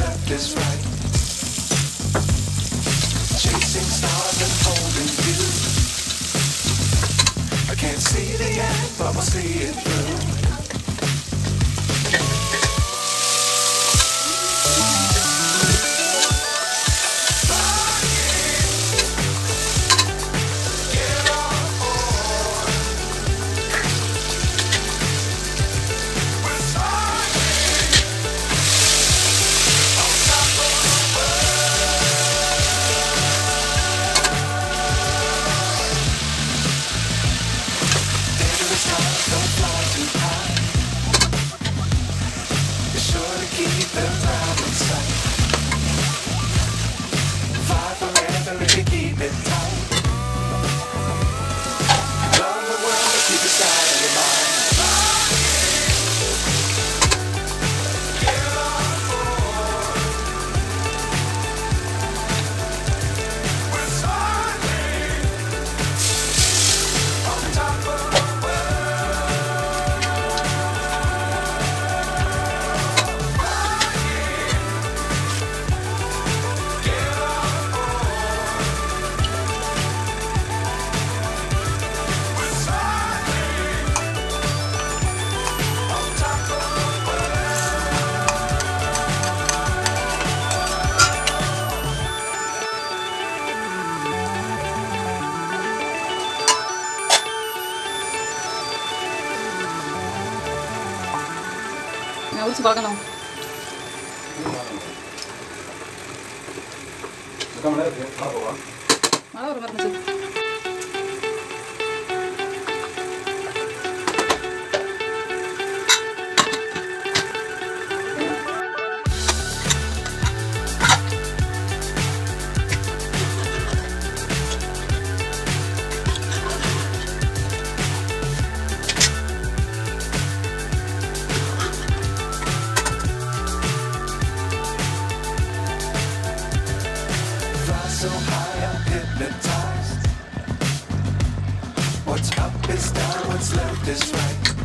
left is right. Chasing stars and holding you. I can't see the end, but we'll see it through. நான் உரிச்சு பார்க்கலாம் மழை வர மாதிரி What's up is down, what's left is right.